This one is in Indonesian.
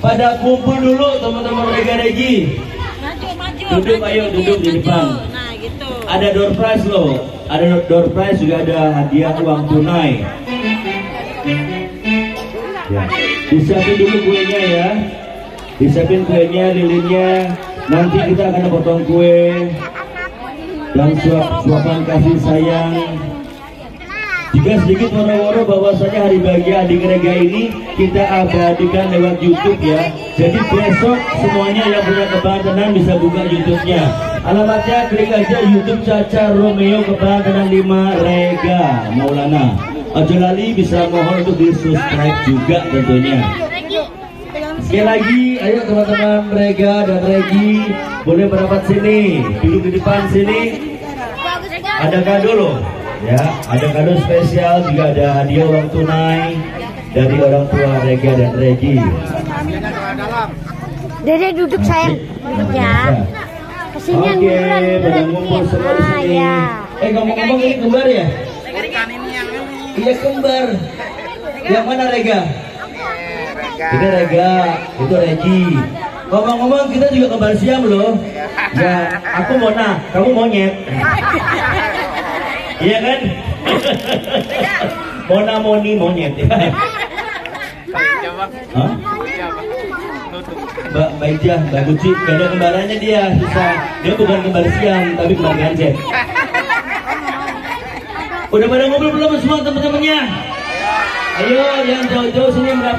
pada kumpul dulu teman-teman Rega Regi. Maju, maju. Duduk, maju ayo, duduk di depan. Nah, gitu. Ada door prize loh. Ada door prize juga ada hadiah uang tunai. Ya. Disiapin dulu kuenya ya. Disiapin kuenya, lilinnya. Nanti kita akan potong kue dan suap suapan kasih sayang. Jika sedikit woro-woro bahwasanya hari bahagia adik rega ini kita abadikan lewat YouTube ya. Jadi besok semuanya yang punya kebantenan bisa buka YouTube-nya. Alamatnya klik aja YouTube Caca Romeo kebantenan 5 Rega Maulana. Ojo lali bisa mohon untuk di subscribe juga tentunya. Sekali lagi, ayo teman-teman Rega dan Regi boleh merapat sini, duduk di depan sini. Ada kado loh, ya, ada kado spesial juga ada hadiah uang tunai dari orang tua Rega dan Regi. Dede duduk sayang. Duduk ya. Ke sini yang Oke, pada ngumpul semua di Ah, sini. ya. Eh ngomong-ngomong ini kembar ya? Iya kembar. Yang mana Rega? Ini Rega, itu Regi. Ngomong-ngomong kita juga kembar siam loh. Ya, aku Mona, kamu monyet. Iya kan? Mona Moni monyet. Hah? Mbak Mbak Ijah, Mbak Guci, gak ada kembarannya dia, susah. Dia bukan kembar siam, tapi kembar ganjet. Udah pada ngobrol belum semua teman-temannya? Ayo, yang jauh-jauh sini